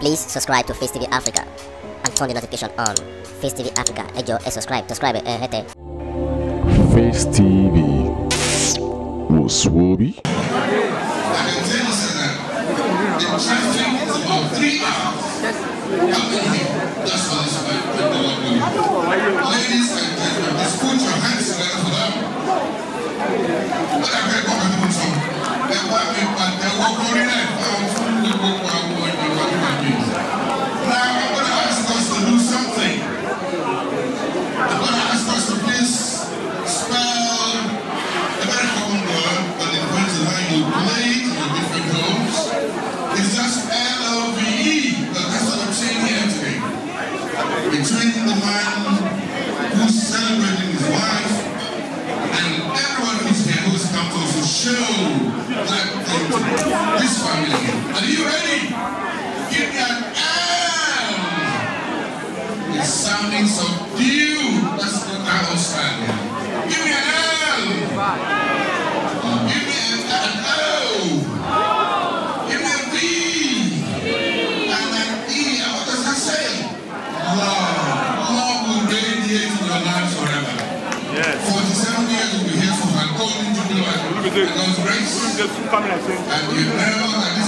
Please subscribe to Face TV Africa and turn the notification on. Face TV Africa, ejo, e subscribe, subscribe, eh, hete. Face TV. Muswobi. Ladies and gentlemen, just put your hands together for them. Let them hear what I'm doing. They want me, but they won't go in. mind Dieu. Nous ne sommes comme la.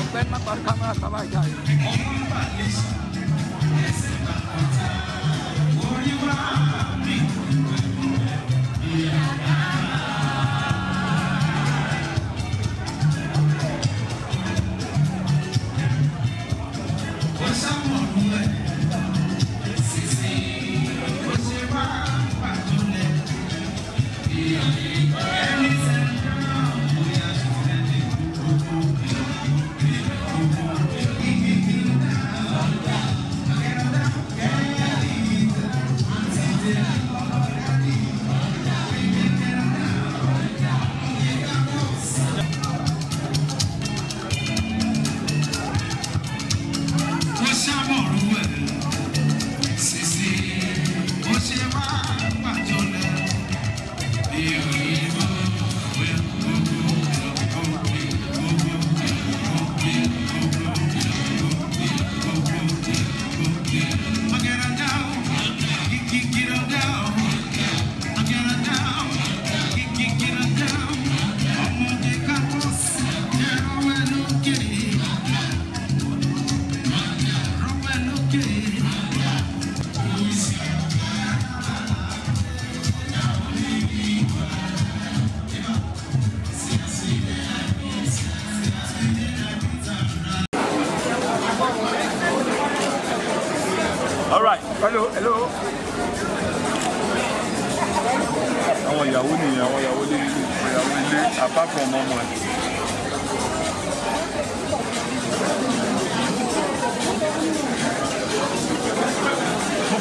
Ọ̀gbẹ́ni má parí kámẹ́rà sábà ìjà yìí. moment.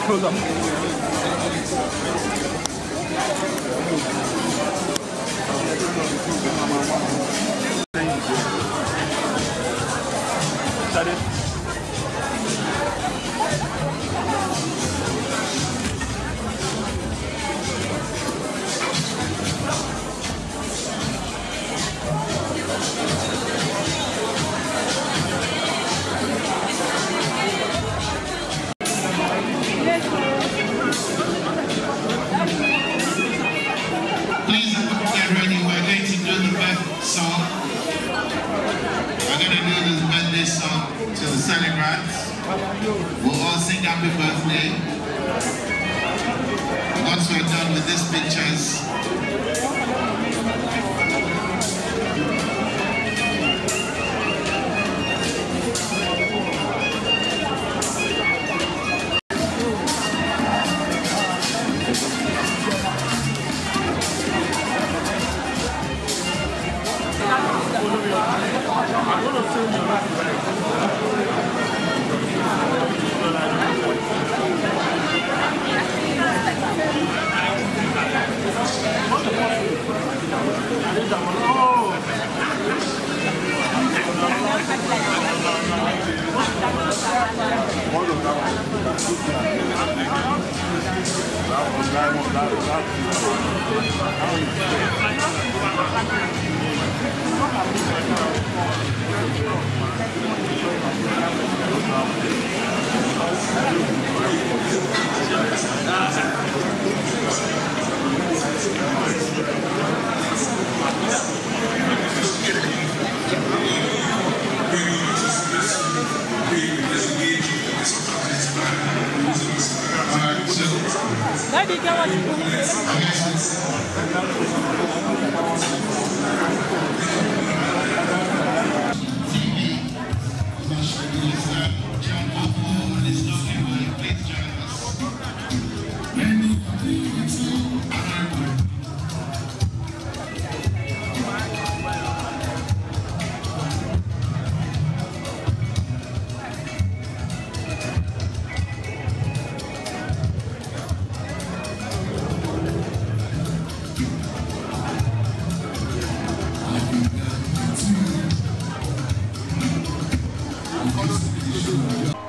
Hold on. That is song. We're to do this birthday song to the celebrants. We'll all sing happy birthday. Once we're done with these pictures,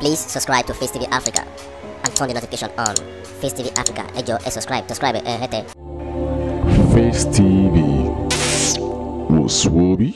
Please subscribe to Face TV Africa and turn the notification on. Face TV Africa, ẹ jọ̀ọ́ ẹ subscribe, subscribe eh, ẹ hẹ́tẹ̀. Face TV was Swoby.